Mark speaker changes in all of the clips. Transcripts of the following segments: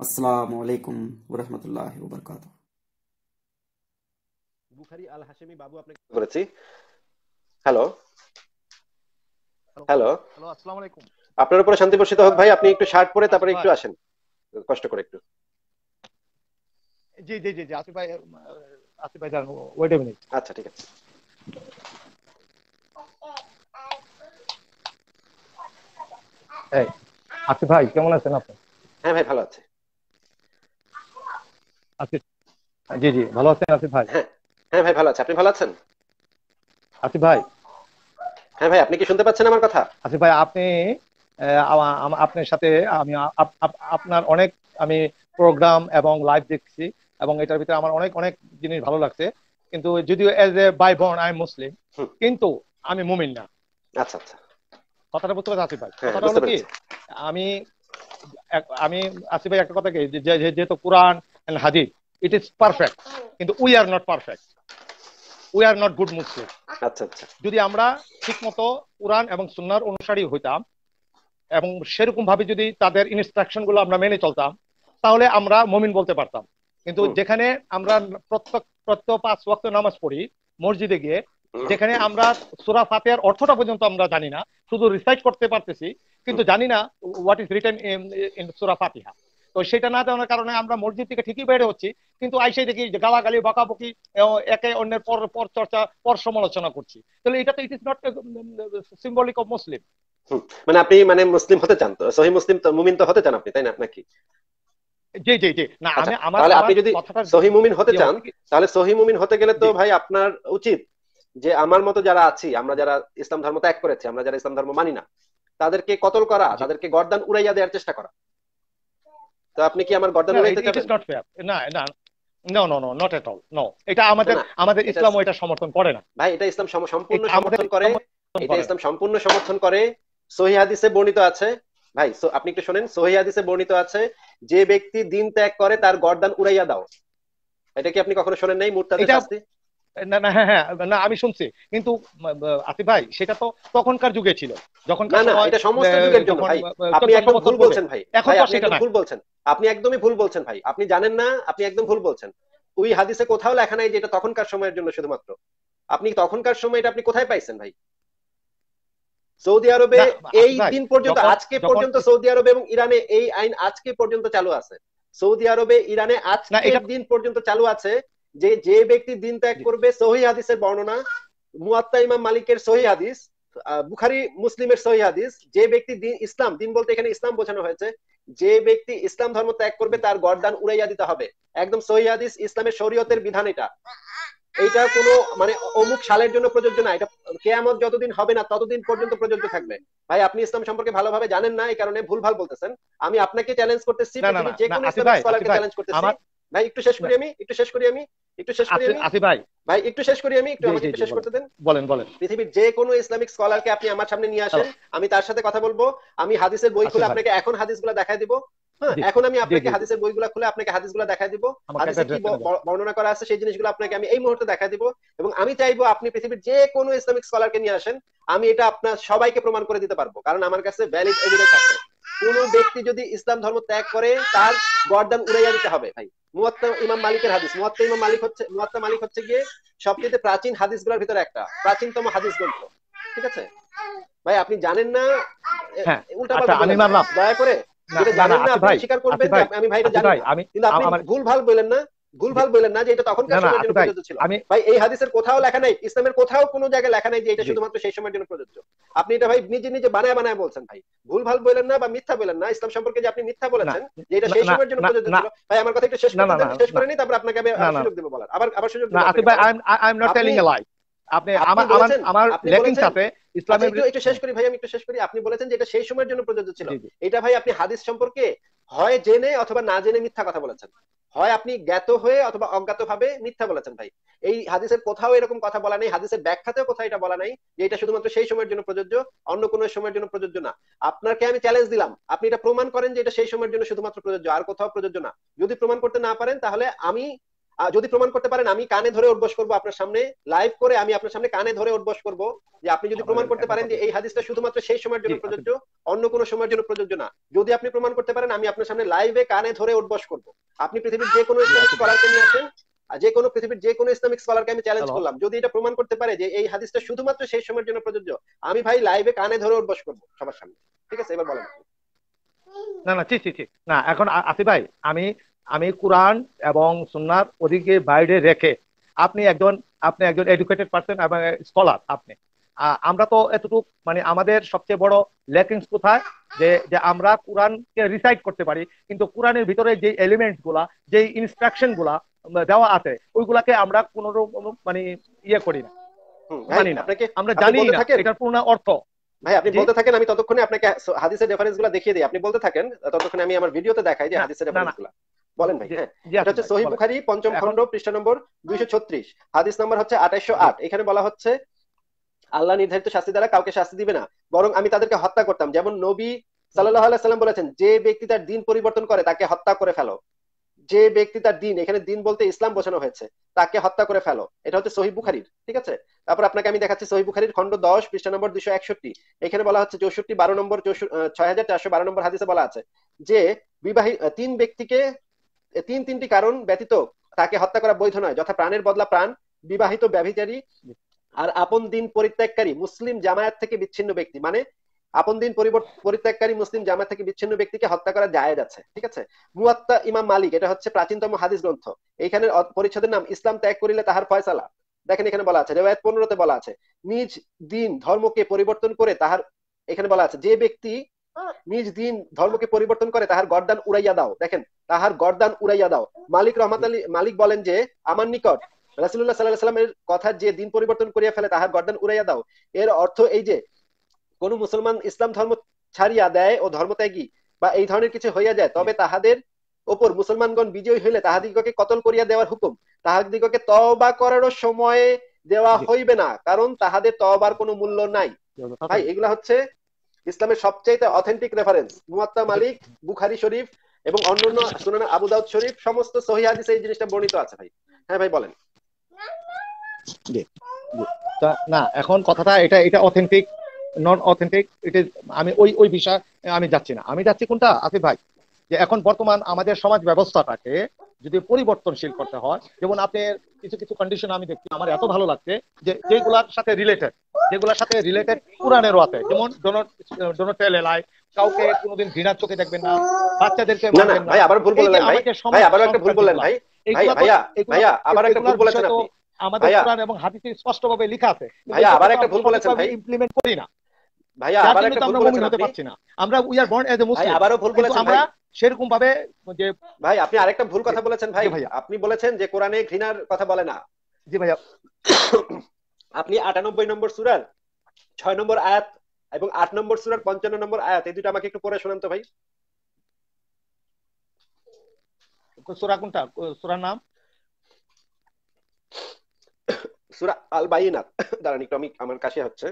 Speaker 1: আসসালামু আলাইকুম ওবরকাত
Speaker 2: বুখারি আল হাশেমি বাবু আপনাকে করেছি? হ্যালো? Hello
Speaker 3: hello? আসসালামু আলাইকুম।
Speaker 2: আপনার উপরে শান্তি বর্ষিত হোক ভাই আপনি একটু শার্ট পরে তারপরে একটু আসেন। কষ্ট করে একটু।
Speaker 3: জি জি জি জি আসিফ ভাই আসিফ ভাই জানো ওয়েট এ মিনিট
Speaker 2: আচ্ছা ঠিক আছে।
Speaker 3: এই আসিফ ভাই কেমন আছেন আপনি?
Speaker 2: হ্যাঁ ভাই ভালো আছে।
Speaker 3: আসিফ জি জি ভালো আছেন আসিফ ভাই?
Speaker 2: হ্যাঁ হ্যাঁ ভাই ভালো আছে। আপনি ভালো আছেন?
Speaker 3: আসিফ ভাই?
Speaker 2: হ্যাঁ ভাই আপনি কি শুনতে পাচ্ছেন আমার কথা?
Speaker 3: আসিফ ভাই আপনি আপনার সাথে আমি আপ- আপ- আপনার অনেক আমি প্রোগ্রাম এবং লাইভ দেখছি এবং এটার ভিতরে আমার অনেক অনেক জিনিস ভালো লাগছে। কিন্তু যদিও as a by born I Muslim কিন্তু আমি মুমিন না।
Speaker 2: আচ্ছা আচ্ছা।
Speaker 3: কথাটা বুঝতে পারছি আসিফ ভাই?
Speaker 2: হ্যাঁ,
Speaker 3: কথাটা হলো কি আমি আমি আসিফ ভাই একটা কথা কি যেহেতু কোরআন এন্ড হাদিস ইট ইজ পারফেক্ট কিন্তু we are not perfect we are not good Muslim
Speaker 2: আচ্ছা আচ্ছা।
Speaker 3: যদি আমরা ঠিকমতো কোরআন এবং সুন্নার অনুসারী হইতাম এবং সেরকম ভাবে যদি তাদের ইনস্ট্রাকশনগুলো আমরা মেনে চলতাম তাহলে আমরা মমিন বলতে পারতাম। কিন্তু। যেখানে আমরা প্রত্যেক প্রত্যেক পাঁচ ওয়াক্ত নামাজ পড়ি মসজিদে গিয়ে যেখানে আমরা সুরা ফাতিহার অর্থটা পর্যন্ত আমরা জানি না শুধু রিসাইট করতে পারতেছি কিন্তু জানি না হোয়াট ইজ রিটেন ইন সুরা ফাতিহা। তো সেটা না জানার কারণে আমরা মসজিদ থেকে ঠিকই বেড়ে হচ্ছি কিন্তু আইসাই দেখি গালাগালি বকাবকি একে অন্যের পর পর চর্চা পর সমালোচনা করছি। তাহলে এটা তো it is not symbolic of Muslim
Speaker 2: মানে আপনি মানে মুসলিম হতে চান তো সহি মুসলিম তো মুমিন তো হতে চান আপনি তাই না নাকি?
Speaker 3: জি জি জি। না
Speaker 2: আচ্ছা,
Speaker 3: আমি আমার
Speaker 2: তাহলে আপনি যদি সহি মুমিন হতে চান তাহলে সহি মুমিন হতে গেলে তো ভাই আপনার উচিত যে আমার মতো যারা আছি আমরা যারা ইসলাম ধর্ম ত্যাগ করেছি আমরা যারা ইসলাম ধর্ম মানি না তাদেরকে কতল করা তাদেরকে গর্দান উড়াইয়া দেওয়ার চেষ্টা করা। তো আপনি কি আমার গর্দান উড়াইতে
Speaker 3: ইজ নট ফেয়ার না না no no no not at all no এটা আমাদের আমাদের ইসলামও এটা সমর্থন করে না।
Speaker 2: ভাই এটা ইসলাম সম্পূর্ণ সমর্থন করে এটা ইসলাম সম্পূর্ণ সমর্থন করে। সহি হাদিসে বর্ণিত আছে ভাই আপনি একটু শোনেন সহি হাদিসে বর্ণিত আছে যে ব্যক্তি দিন ত্যাগ করে তার গর্দান উড়াইয়া দাও। এটা কি আপনি কখনো শোনেন নাই মুরতাদের শাস্তি?
Speaker 3: না না হ্যাঁ হ্যাঁ না আমি শুনছি। কিন্তু আসিফ ভাই সেটা তো তখনকার যুগে ছিল। যখন
Speaker 2: এটা সমস্ত যুগের জন্য ভাই। আপনি একদম ভুল বলছেন ভাই।
Speaker 3: এখন সেটা
Speaker 2: ভুল বলছেন। আপনি একদমই ভুল বলছেন ভাই। আপনি জানেন না আপনি একদম ভুল বলছেন। ওই হাদিসে কোথাও লেখা নাই যে এটা তখনকার সময়ের জন্য শুধুমাত্র। আপনি তখনকার সময় এটা আপনি কোথায় পাইছেন ভাই? সৌদি আরবে এই দিন পর্যন্ত আজকে পর্যন্ত সৌদি আরবে এবং ইরানে এই আইন আজকে পর্যন্ত চালু আছে। সৌদি আরবে ইরানে আজকে দিন পর্যন্ত চালু আছে যে যে ব্যক্তি দিন ত্যাগ করবে সহি হাদিসের বর্ণনা মুয়াত্তা ইমাম মালিকের সহি হাদিস বুখারি মুসলিমের সহি হাদিস যে ব্যক্তি দিন ইসলাম দিন বলতে এখানে ইসলাম বোঝানো হয়েছে যে ব্যক্তি ইসলাম ধর্ম ত্যাগ করবে তার গর্দান উড়াইয়া দিতে হবে। একদম সহি হাদিস ইসলামের শরীয়তের বিধান এটা। এটা কোনো মানে অমুক সালের জন্য প্রযোজ্য না এটা কেয়ামত যতদিন হবে না ততদিন পর্যন্ত প্রযোজ্য থাকবে। ভাই আপনি ইসলাম সম্পর্কে ভালোভাবে জানেন না এই কারণে ভুলভাল বলতেছেন। আমি আপনাকে চ্যালেঞ্জ করতেছি যে কোনো ইসলামিক স্কলারকে চ্যালেঞ্জ করতেছি। ভাই একটু শেষ করি আমি একটু শেষ করি আমি একটু শেষ করি আমি।
Speaker 3: ভাই।
Speaker 2: ভাই একটু শেষ করি আমি একটু আমাকে একটু শেষ করতে দেন।
Speaker 3: বলেন বলেন।
Speaker 2: পৃথিবীর যে কোনো ইসলামিক স্কলারকে আপনি আমার সামনে নিয়ে আসেন আমি তার সাথে কথা বলব আমি হাদিসের বই
Speaker 3: আচ্ছা
Speaker 2: খুলে আপনাকে এখন হাদিসগুলো দেখাই দিব। হ্যাঁ এখন আমি আপনাকে। হাদিসের বইগুলো খুলে আপনাকে হাদিসগুলো দেখাই দিব। হাদিসে কি বর্ণনা করা আছে সেই জিনিসগুলো আপনাকে আমি এই মুহূর্তে দেখাই দিব। এবং আমি চাইব আপনি পৃথিবীর যে কোনো ইসলামিক স্কলারকে নিয়ে আসেন আমি এটা আপনার সবাইকে প্রমাণ করে দিতে পারব কারণ আমার কাছে ভ্যালিড এভিডেন্স আছে। কোন ব্যক্তি যদি ইসলাম ধর্ম ত্যাগ করে তার গর্দান উড়াইয়া দিতে হবে। ভাই মুয়াত্তা ইমাম মালিকের হাদিস। মুয়াত্তা ইমাম মালিক হচ্ছে মুয়াত্তা মালিক হচ্ছে গিয়ে সবচেয়ে প্রাচীন হাদিসগুলোর ভিতরে একটা। প্রাচীনতম হাদিস গ্রন্থ। ঠিক আছে? ভাই আপনি জানেন না?
Speaker 3: হ্যাঁ,
Speaker 2: উল্টা
Speaker 3: পাল্টা আমি মানলাম।
Speaker 2: দয়া করে যেটা জানেন
Speaker 3: না
Speaker 2: আপনি
Speaker 3: ভাই
Speaker 2: স্বীকার করবেন
Speaker 3: আমি ভাই,
Speaker 2: যে আমি ভাইটা জানি কিন্তু আপনি ভুল ভালো বলেন না। ভুল ভালো বললেন না যে এটা তখনকার সময়ের জন্য প্রযোজ্য ছিল। ভাই এই হাদিসের কোথাও লেখা নাই ইসলামের কোথাও কোনো জায়গায় লেখা নাই যে এটা শুধুমাত্র সেই সময়ের জন্য প্রযোজ্য। আপনি এটা ভাই নিজে নিজে বানায় বানায় বলছেন ভাই। ভুল ভালো বলেন না বা মিথ্যা বলেন না ইসলাম সম্পর্কে যে আপনি মিথ্যা বলেছেন যে এটা সেই সময়ের জন্য প্রযোজ্য ছিল। ভাই আমার কথা একটু শেষ
Speaker 3: না,
Speaker 2: শেষ। করে নি তারপর আপনাকে আমি সুযোগ দেব বলার আবার আবার সুযোগ দেব
Speaker 3: ভাই I am not telling a lie আপনি আমার আমার লেকিংস আছে
Speaker 2: আচ্ছা,
Speaker 3: ইসলামের
Speaker 2: একটু শেষ করি ভাই আমি একটু শেষ করি। আপনি বলেছেন যে এটা সেই সময়ের জন্য প্রযোজ্য ছিল। এটা ভাই আপনি হাদিস সম্পর্কে হয় জেনে অথবা না জেনে মিথ্যা কথা বলেছেন। হয় আপনি জ্ঞাত হয়ে অথবা অজ্ঞাত ভাবে মিথ্যা বলেছেন ভাই। এই হাদিসের কোথাও এরকম কথা বলা নেই হাদিসের ব্যাখ্যাতেও কোথাও এটা বলা নাই যে এটা শুধুমাত্র সেই সময়ের জন্য প্রযোজ্য অন্য কোনো সময়ের জন্য প্রযোজ্য না। আপনাকে আমি চ্যালেঞ্জ দিলাম। আপনি এটা প্রমাণ করেন যে এটা সেই সময়ের জন্য শুধুমাত্র প্রযোজ্য আর কোথাও প্রযোজ্য না। যদি প্রমাণ করতে না পারেন তাহলে আমি যদি প্রমাণ করতে পারেন আমি কানে ধরে উঠবস করব আপনার সামনে লাইভ করে আমি আপনার সামনে কানে ধরে উঠবস করব যে আপনি যদি প্রমাণ করতে পারেন যে এই হাদিসটা শুধুমাত্র সেই সময়ের জন্য প্রযোজ্য অন্য কোনো সময়ের জন্য প্রযোজ্য না। যদি আপনি প্রমাণ করতে পারেন আমি আপনার সামনে লাইভে কানে ধরে উঠবস করব। আপনি পৃথিবীর যে কোনো ইসলামিক স্কলারকে নিয়ে আসেন যে কোনো পৃথিবীর যে কোনো ইসলামিক স্কলারকে আমি চ্যালেঞ্জ করলাম। যদি এটা প্রমাণ করতে পারে যে এই হাদিসটা শুধুমাত্র সেই সময়ের জন্য প্রযোজ্য আমি ভাই লাইভে কানে ধরে উঠবস করব সবার সামনে। ঠিক আছে? এবার বলেন।
Speaker 3: না না ঠিক ঠিক ঠিক। না এখন আ- আসিফ ভাই আমি আমি কোরআন এবং সুন্নার ওদিকে বাইরে রেখে আপনি একজন আপনি একজন এডুকেটেড পার্সন এবং স্কলার আপনি। আমরা তো এতটুকু মানে আমাদের সবচেয়ে বড় ল্যাকিংস কোথায়? যে যে আমরা কোরআনকে রিসাইট করতে পারি কিন্তু কোরআনের ভিতরে যে এলিমেন্টসগুলা যে ইনস্ট্রাকশনগুলা দেওয়া আছে ওইগুলাকে আমরা কোনো মানে ইয়ে করি না। মানি না। আমরা জানি না এটার পূর্ণ অর্থ।
Speaker 2: ভাই আপনি বলতে থাকেন আমি ততক্ষণে আপনাকে হাদিসের রেফারেন্সগুলো দেখিয়ে দিই। আপনি বলতে থাকেন ততক্ষণে আমি আমার ভিডিওতে দেখাই যে হাদিসের রেফারেন্সগুলো। বলেন ভাই হ্যাঁ? এটা হচ্ছে সহি
Speaker 3: বলেন।
Speaker 2: বুখারী পঞ্চম খণ্ড পৃষ্ঠা নম্বর দুইশো ছত্রিশ হাদিস নাম্বার হচ্ছে আঠাইশো আট। এখানে বলা হচ্ছে আল্লাহ নির্ধারিত শাস্তি দ্বারা কাউকে শাস্তি দিবে না। বরং আমি তাদেরকে হত্যা করতাম। যেমন নবী সাল্লাহ আলাইসাল্লাম বলেছেন যে ব্যক্তি তার দিন পরিবর্তন করে তাকে হত্যা করে ফেলো। যে ব্যক্তি তার দিন এখানে দিন বলতে ইসলাম বোঝানো হয়েছে তাকে হত্যা করে ফেলো। এটা হচ্ছে সহি বুখারির ঠিক আছে? তারপর আপনাকে আমি দেখাচ্ছি সহি বুখারির খন্ড দশ পৃষ্ঠা নম্বর দুশো একষট্টি। এখানে বলা হচ্ছে চৌষট্টি বারো নম্বর ছয় হাজার চারশো বারো নম্বর হাদিসে বলা আছে যে বিবাহী তিন ব্যক্তিকে তিন তিনটি কারণ ব্যতীত তাকে হত্যা করা বৈধ নয়। যথা প্রাণের বদলা প্রাণ, বিবাহিত ব্যভিচারী আর আপন দিন পরিত্যাগকারী মুসলিম জামায়াত থেকে বিচ্ছিন্ন ব্যক্তি। মানে আপন দিন পরিত্যাগকারী মুসলিম জামায়াত থেকে বিচ্ছিন্ন ব্যক্তিকে হত্যা করা জায়েজ আছে, ঠিক আছে? মুয়াত্তা ইমাম মালিক, এটা হচ্ছে প্রাচীনতম হাদিস গ্রন্থ। এইখানে পরিচ্ছদের নাম, ইসলাম ত্যাগ করিলে তাহার ফয়সালা। দেখেন এখানে বলা আছে, রেওয়ায়ত পনেরোতে বলা আছে, নিজ দিন ধর্মকে পরিবর্তন করে তাহার এখানে বলা আছে, যে ব্যক্তি নিজ দিন ধর্মকে পরিবর্তন করে তাহার গর্দান উড়াইয়া দাও। দেখেন তাহার গর্দান উড়াইয়া দাও। মালিক রহমাত আলী মালিক বলেন যে আমার নিকট রাসুল্লাহ সাল্লাহ সাল্লামের কথা যে দিন পরিবর্তন করিয়া ফেলে তাহার গর্দান উড়াইয়া দাও। এর অর্থ এই যে কোন মুসলমান ইসলাম ধর্ম ছাড়িয়া দেয় ও ধর্মত্যাগী বা এই ধরনের কিছু হইয়া যায় তবে তাহাদের ওপর মুসলমানগণ বিজয়ী হইলে তাহাদিগকে কতল করিয়া দেওয়ার হুকুম? তাহাদিগকে তওবা করারও সময় দেওয়া হইবে না কারণ তাহাদের তওবার কোনো মূল্য নাই। ভাই এগুলা হচ্ছে ইসলামের সবচাইতে অথেন্টিক রেফারেন্স মুয়াত্তা মালিক, বুখারি শরীফ এবং অন্যান্য সুনান আবু দাউদ শরীফ, সমস্ত সহি হাদিসে এই জিনিসটা বর্ণিত আছে ভাই। হ্যাঁ ভাই, বলেন।
Speaker 3: না, এখন কথাটা এটা এটা authentic non authentic it is আমি ওই ওই বিষয়, আমি যাচ্ছি না। আমি যাচ্ছি কোনটা আসিফ ভাই? যে এখন বর্তমান আমাদের সমাজ ব্যবস্থাটাকে যদি পরিবর্তনশীল করতে হয়, যেমন আপনার কিছু কিছু কন্ডিশন আমি দেখছি, আমার এত ভালো লাগছে যে যেগুলার সাথে রিলেটেড যেগুলোর সাথে রিলেটেড কোরআনেরও আছে। যেমন ডোনট টেল এলাই কাউকে কোনোদিন ঘৃণার চোখে দেখবেন না বাচ্চাদেরকে
Speaker 2: না না ভাই আবার ভুল বললেন ভাই। ভাই আবার একটা ভুল বললেন ভাই। ভাই ভাইয়া ভাইয়া আবার একটা ভুল বলেছেন আপনি।
Speaker 3: আমাদের। কোরআন এবং হাদিসে স্পষ্টভাবে লেখা আছে।
Speaker 2: ভাইয়া, আবার একটা ভুল বলেছেন ভাই।
Speaker 3: ইমপ্লিমেন্ট করি না।
Speaker 2: ভাইয়া আবার একটা ভুল বলেছেন
Speaker 3: হতে পারছি না। আমরা we are born as a
Speaker 2: ভাই
Speaker 3: মুসলিম
Speaker 2: আবারও ভুল বলেছেন
Speaker 3: আমরা সেরকম ভাবে যে
Speaker 2: ভাই আপনি আরেকটা ভুল কথা বলেছেন ভাই।
Speaker 3: ভাইয়া।
Speaker 2: আপনি বলেছেন যে কোরআনে ঘৃণার কথা বলে না।
Speaker 3: জি ভাইয়া।
Speaker 2: আপনি আটানব্বই নম্বর সুরার ছয় নম্বর আয়াত এবং আট নম্বর সুরার পঞ্চান্ন নম্বর আয়াত এই দুটো আমাকে একটু পড়ে শোনান তো ভাই।
Speaker 3: সূরা কোনটা? সূরার নাম?
Speaker 2: সুরা আল বাইনাত দাঁড়ান একটু আমি আমার কাছে হচ্ছে।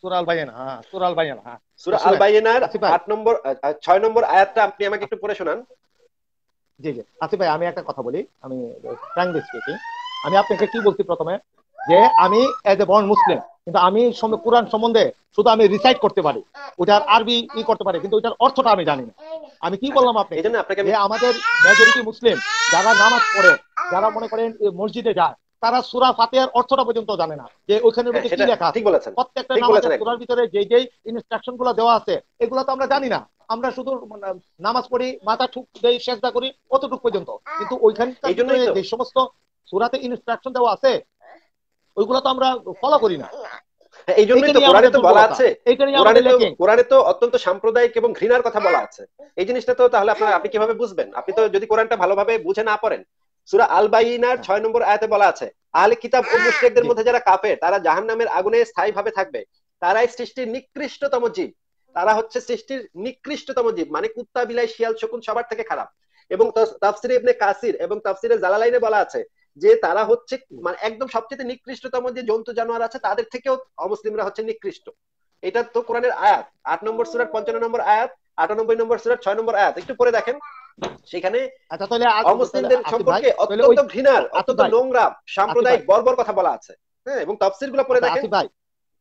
Speaker 3: সূরা আল বায়ানা হ্যাঁ সূরা আল বায়ানা হ্যাঁ।
Speaker 2: সুরা আল বাইনার আট নম্বর আহ, আহ, ছয় নম্বর আয়াতটা আপনি আমাকে একটু পড়ে শোনান।
Speaker 3: জি জি। আসিফ ভাই আমি একটা কথা বলি আমি ফ্র্যাঙ্কলি স্পিকিং আমি আপনাকে কি বলছি প্রথমে? যে আমি এজ এ বর্ন মুসলিম কিন্তু আমি কোরআন সম্বন্ধে শুধু আমি রিসাইট করতে পারি। ওটার আরবি ই করতে পারি কিন্তু ওটার অর্থটা আমি জানি না। আমি কি বললাম আপনি
Speaker 2: এই জন্য আপনাকে
Speaker 3: আমাদের মেজরিটি মুসলিম যারা নামাজ পড়ে যারা মনে করেন মসজিদে যায় তারা সুরা ফাতিহার অর্থটা পর্যন্ত জানে না। যে ওখানে কি লেখা
Speaker 2: ঠিক বলেছেন
Speaker 3: প্রত্যেকটা নামাজের সুরার ভিতরে যে যেই ইনস্ট্রাকশনগুলো দেওয়া আছে এগুলো তো আমরা জানি না। আমরা শুধু মানে নামাজ পড়ি মাথা ঠুক দেই সেজদা করি অতটুকু পর্যন্ত। কিন্তু ওইখানকার
Speaker 2: তো।
Speaker 3: যে সমস্ত সুরাতে ইনস্ট্রাকশন দেওয়া আছে ওইগুলো তো আমরা ফলো করি না।
Speaker 2: হ্যাঁ, এই জন্যই তো কোরআনে তো বলা আছে কোরআনে তো কোরআনে তো অত্যন্ত সাম্প্রদায়িক এবং ঘৃণার কথা বলা আছে। এই জিনিসটা তো তাহলে আপনার আপনি কীভাবে বুঝবেন? আপনি তো যদি কোরআনটা ভালোভাবে বুঝে না পড়েন সূরা আল বাইনার ছয় নম্বর আয়াতে বলা আছে আহলে কিতাব ও মুশরিকদের মধ্যে যারা কাফের তারা জাহান্নামের আগুনে স্থায়ীভাবে থাকবে। তারাই সৃষ্টির নিকৃষ্টতম জীব। তারা হচ্ছে সৃষ্টির নিকৃষ্টতম জীব মানে কুত্তা বিলাই শিয়াল শকুন সবার থেকে খারাপ। এবং তাফসিরে ইবনে কাসির এবং তাফসিরে জালালাইনে বলা আছে যে তারা হচ্ছে মানে একদম সবচেয়ে নিকৃষ্টতম যে জন্তু জানোয়ার আছে তাদের থেকেও অমুসলিমরা হচ্ছে নিকৃষ্ট। এটা তো কোরআনের আয়াত। আট নম্বর সুরার পঞ্চান্ন নম্বর আয়াত আটানব্বই নম্বর সুরার ছয় নম্বর আয়াত। একটু পরে দেখেন। সেখানে
Speaker 3: আচ্ছা
Speaker 2: অমুসলিমদের সম্পর্কে অত্যন্ত ঘৃণার অত্যন্ত নোংরা সাম্প্রদায়িক বর্বর কথা বলা আছে। হ্যাঁ এবং তফসিরগুলো পড়ে
Speaker 3: আচ্ছা,
Speaker 2: দেখেন।
Speaker 3: ভাই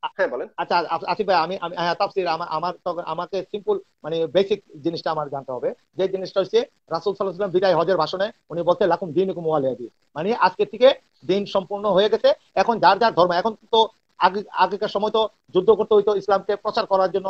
Speaker 2: হ্যাঁ
Speaker 3: আচ্ছা ভাই, আমি হ্যাঁ তাফসির আমার আমাকে সিম্পল মানে বেসিক জিনিসটা আমার জানতে হবে। যে জিনিসটা হচ্ছে, রাসুল বিদায় হজের ভাষণে উনি বলতে লাকুম দিন ওয়ালিয়াদি মানে আজকে থেকে দিন সম্পূর্ণ হয়ে গেছে। এখন যার যার ধর্ম, এখন তো আগে, আগেকার সময় তো যুদ্ধ করতে হইতো ইসলামকে প্রচার করার জন্য।